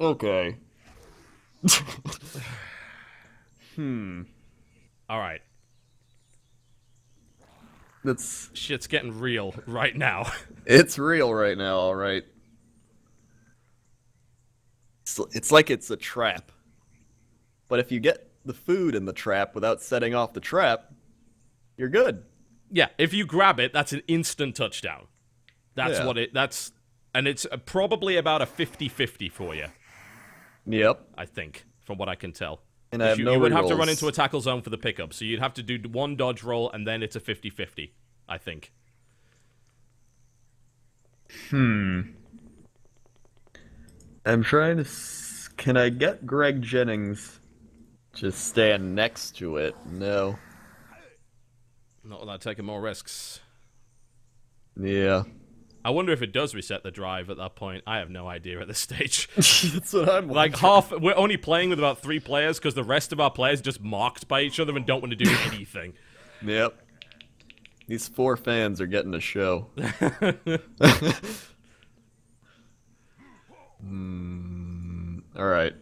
Okay. Hmm. All right. That's Shit's getting real right now. it's real right now, all right. It's, it's like it's a trap. But if you get the food in the trap without setting off the trap, you're good. yeah, if you grab it, that's an instant touchdown. That's Yeah. what it. That's and it's uh, probably about a 50-50 for you. Yep. I think, from what I can tell. And I have you, no you would have to run into a tackle zone for the pickup, so you'd have to do one dodge roll, and then it's a 50-50, I think. Hmm. I'm trying to. Can I get Greg Jennings? Just stand next to it. No. Not without taking more risks. Yeah. I wonder if it does reset the drive at that point. I have no idea at this stage. That's what I'm like half, we're only playing with about three players because the rest of our players just marked by each other and don't want to do anything. Yep. These four fans are getting a show. Hmm. All right.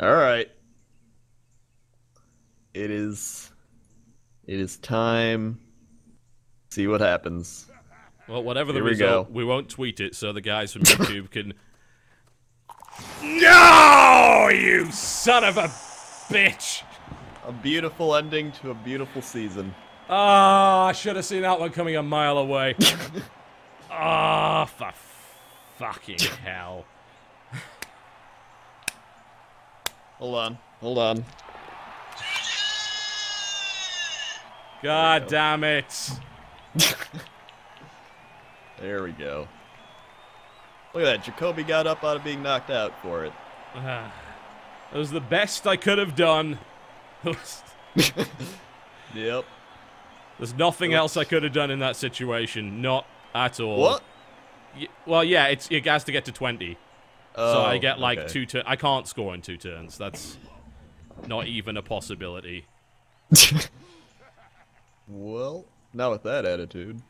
All right. It is. It is time. See what happens. Well, whatever the Here we result, go. we won't tweet it so the guys from YouTube can. No, you son of a bitch! A beautiful ending to a beautiful season. Ah, I should have seen that one coming a mile away. Ah, for fucking hell. Hold on. Hold on. God damn it. There we go. Look at that. Jacoby got up out of being knocked out for it. Ah, that was the best I could have done. Yep. There's nothing else I could have done in that situation. Not at all. What? Well, yeah, it's it has to get to 20. Oh, so I Oh, get like okay. two turns. I can't score in two turns. That's not even a possibility. Well, not with that attitude.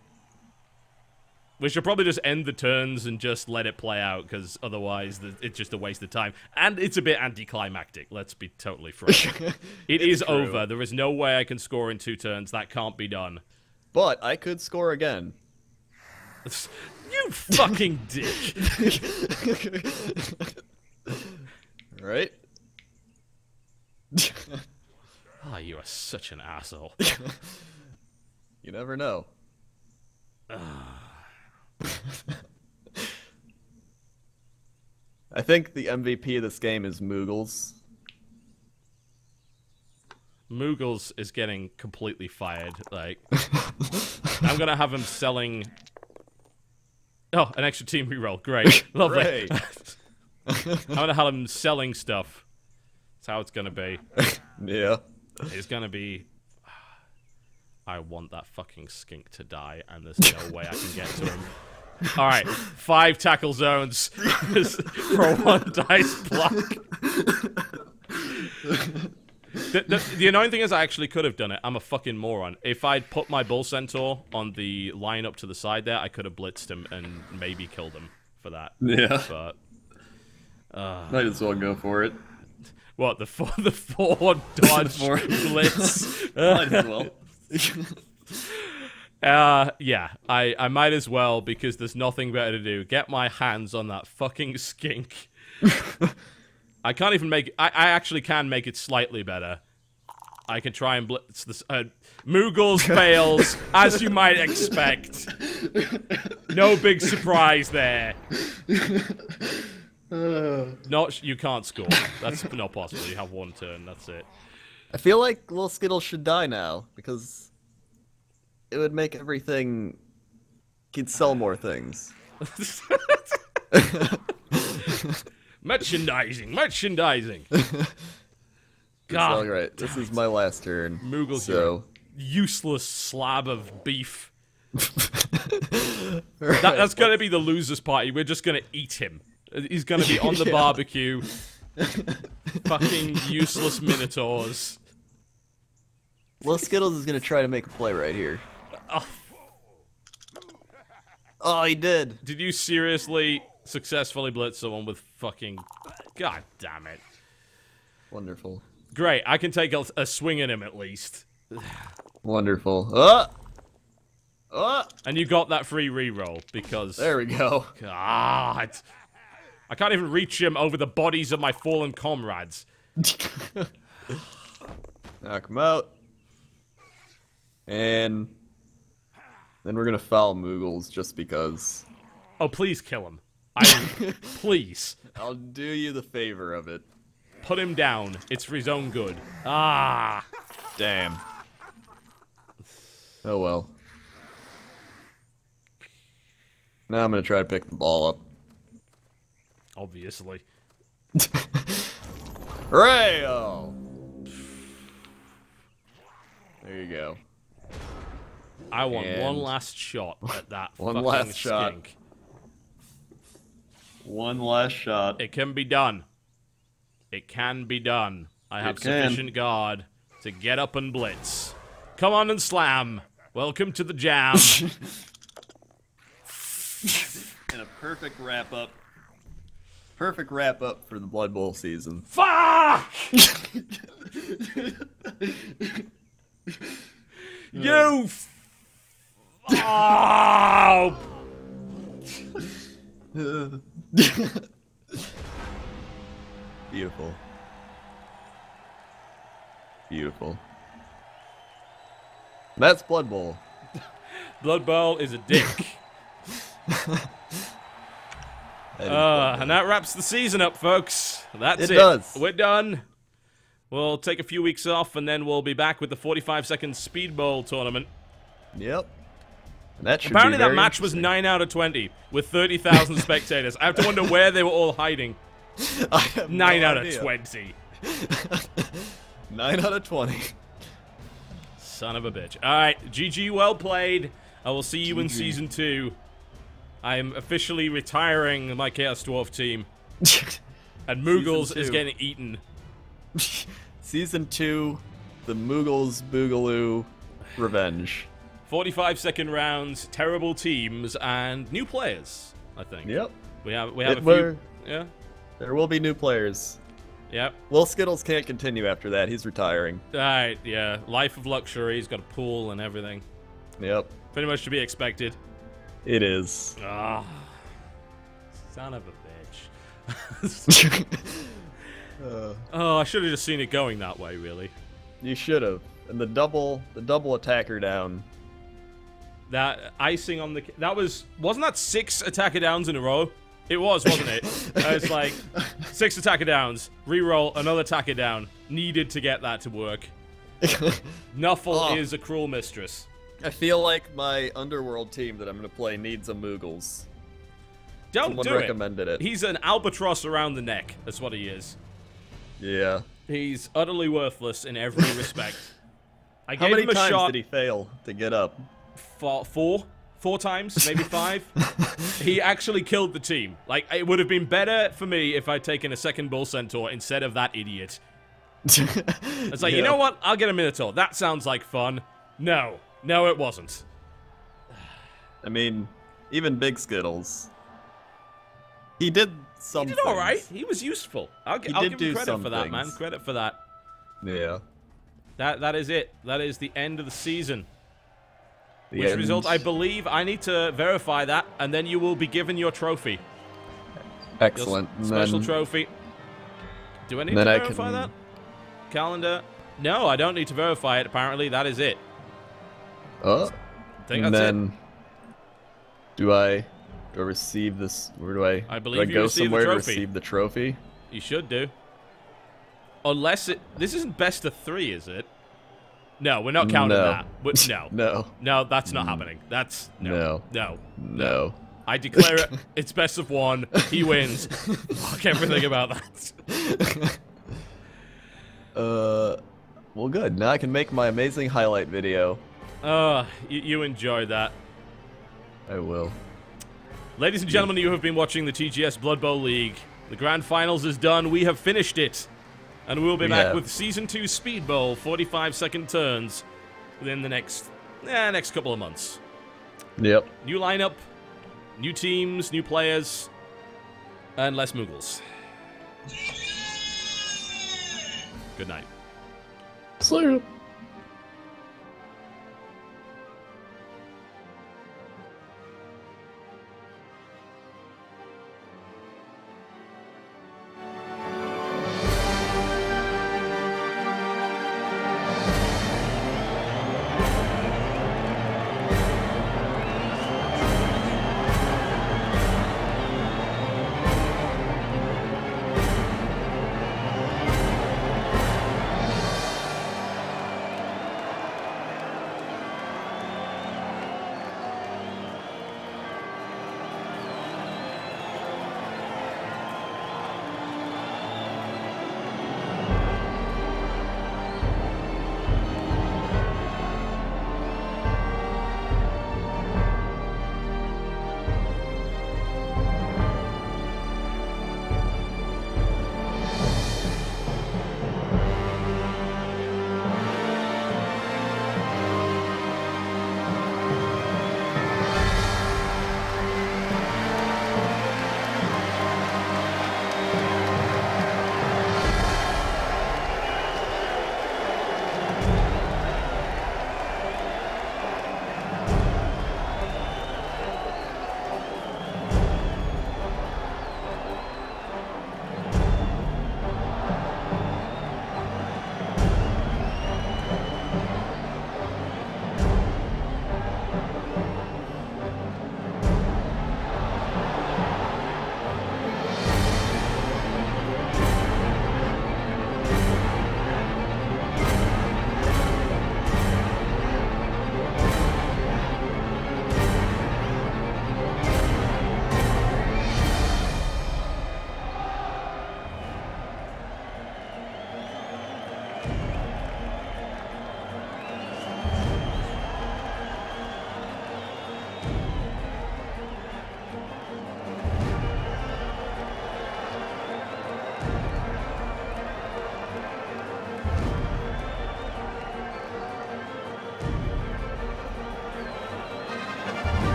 We should probably just end the turns and just let it play out, because otherwise the, it's just a waste of time. And it's a bit anticlimactic, let's be totally frank. It is true. over. There is no way I can score in two turns. That can't be done. But I could score again. You fucking dick. Right? Oh, you are such an asshole. You never know. Ah. I think the MVP of this game is Moogles. Moogles is getting completely fired. Like, I'm gonna have him selling. Oh, an extra team reroll. Great, lovely. I'm gonna have him selling stuff. That's how it's gonna be. Yeah. It's gonna be. I want that fucking skink to die, and there's no way I can get to him. All right, five tackle zones for one dice block. The, the, the annoying thing is, I actually could have done it. I'm a fucking moron. If I'd put my bull centaur on the line up to the side there, I could have blitzed him and maybe killed him for that. Yeah. But uh, Might as well go for it. what the four, the four dodge four. blitz? Might as well. Uh, yeah, I, I might as well because there's nothing better to do. Get my hands on that fucking skink. I can't even make I, I actually can make it slightly better. I can try and blitz this. Uh, Moogles fails, as you might expect. No big surprise there. Not you can't score. That's not possible. You have one turn. That's it. I feel like Little Skittles should die now because it would make everything. He'd sell more things. Merchandising, merchandising. God, all right. This is my last turn. Moogles, so useless slab of beef. That, that's gonna be the losers party. We're just gonna eat him. He's gonna be on the Yeah. barbecue. Fucking useless minotaurs. Well, Skittles is gonna try to make a play right here. Oh, Oh, he did. did you seriously successfully blitz someone with fucking. God damn it. Wonderful. Great, I can take a, a swing at him at least. Wonderful. Uh! Uh! And you got that free reroll because. There we go. God. I can't even reach him over the bodies of my fallen comrades. Knock him out. And then we're gonna foul Moogles just because. Oh, please kill him. I please I'll do you the favor of it. put him down. It's for his own good. Ah. Damn. Oh well. Now I'm gonna try to pick the ball up. Obviously. Rayo! There you go. I want one last shot at that One fucking last shot. One last shot. It can be done. It can be done. I have It can. sufficient guard to get up and blitz. Come on and slam. Welcome to the jam. And a perfect wrap up. Perfect wrap up for the Blood Bowl season. Fuck! you. F- oh! Beautiful. Beautiful. That's Blood Bowl. Blood Bowl is a dick. Uh, and that wraps the season up, folks. That's it. it. Does. We're done. We'll take a few weeks off, and then we'll be back with the 45-second speedball tournament. Yep. That Apparently, that match was 9 out of 20 with 30,000 spectators. I have to wonder where they were all hiding. 9 no out idea. of 20. 9 out of 20. Son of a bitch. All right, GG, well played. I will see you GG. in season 2. I'm officially retiring my Chaos Dwarf team. and Moogles is getting eaten. Season 2, the Moogles Boogaloo Revenge. 45 second rounds, terrible teams, and new players, I think. Yep. We have, we have a a few. Yeah. There will be new players. Yep. Will Skittles can't continue after that. He's retiring. All right, yeah. Life of luxury. He's got a pool and everything. Yep. Pretty much to be expected. It is. Ah. Son of a bitch. Uh, oh, I should have just seen it going that way. Really. you should have. And the double, the double attacker down. That icing on the that was wasn't that six attacker downs in a row? It was, wasn't it? Uh, it's like six attacker downs, reroll another attacker down. Needed to get that to work. Nuffle Oh. is a cruel mistress. I feel like my underworld team that I'm gonna play needs a Moogles. Don't Someone do it. recommended it. He's an albatross around the neck. That's what he is. Yeah. He's utterly worthless in every respect. I How many him a times shot did he fail to get up? for four, four times, maybe five. he actually killed the team. Like it would have been better for me if I'd taken a second bull centaur instead of that idiot. It's like, you know what? I'll get a minotaur. That sounds like fun. No, no, it wasn't. I mean, even Big Skittles. He did some. He did all right. He was useful. I'll, I'll give him credit for that, man. Credit for that. Yeah. That that is it. That is the end of the season. The Which end. result, I believe, I need to verify that, and then you will be given your trophy. Excellent. And special then- trophy. Do I need to verify can- that? Calendar? No, I don't need to verify it. Apparently, that is it. Oh. And then, do I, do I receive this? Where do I? I do believe I go somewhere to receive the trophy? You should do. Unless it. This isn't best of three, is it? No, we're not counting No. that. But no. No. No, that's not happening. That's. No. No. No. No. I declare it. It's best of one. He wins. Fuck everything about that. Uh, well, good. Now I can make my amazing highlight video. Uh, you, you enjoyed that. I will. Ladies and gentlemen, you have been watching the TGS Blood Bowl League. The grand finals is done. We have finished it. And we'll be We back have. with Season 2 Speed Bowl, 45 second turns, within the next, eh, next couple of months. Yep. New lineup, new teams, new players. And less Moogles. Good night. Slayer.